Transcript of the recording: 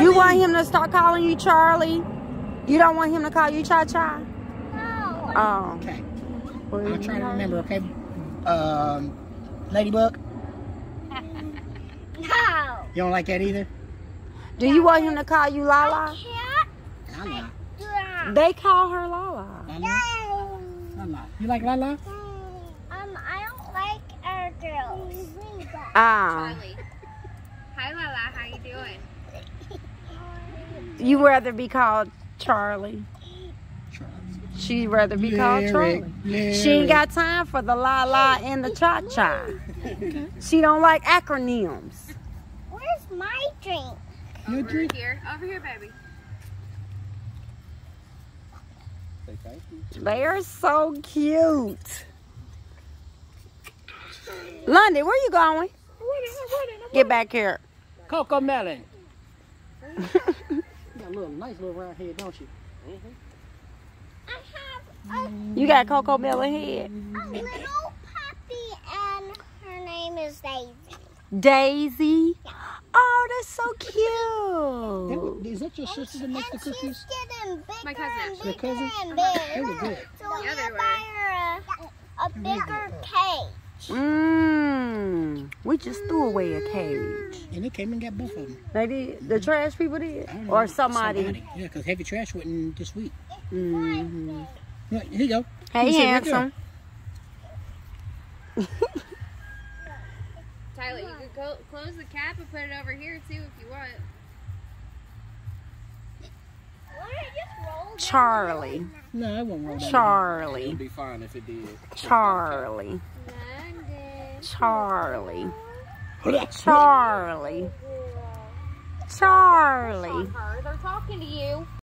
Charlie. You want him to start calling you Charlie? You don't want him to call you Cha Cha? No. Oh. Okay. Well, I'm trying to remember. Okay. Um, Ladybug. No. You don't like that either. Do you want him to call you Lala? Can't Lala. They call her Lala. Lala. Lala. You like Lala? Um, I don't like our girls. Ah. Charlie. Hi, Lala. How you doing? You rather be called Charlie. She'd rather be called Charlie. She ain't got time for the la la and the cha cha. She don't like acronyms. Where's my drink? Your drink? here. Over here, baby. They are so cute. London, where you going? Get back here. Coco Melon. you got a little nice little round head, don't you? Mm-hmm. I have mm-hmm. You got Coco Melon head. a little puppy and her name is Daisy. Daisy. Oh, that's so cute. Is that your sister that makes the And she's getting bigger My cousin. and Your bigger cousin? and bigger. look good. So we Yeah, they buy her a, a bigger cage. Mmm. We just threw away a cage. And they came and got both of them. They did. The trash people did, I don't know. or somebody. Yeah, because heavy trash went in this week. hmm here you go. Hey, You sit right there. handsome. Tyler, you could co- close the cap and put it over here too if you want. Why don't you just roll down Charlie. No, I won't roll. Charlie. It'd be fine if it did. Charlie. London. Charlie. Charlie. Charlie. They're talking to you.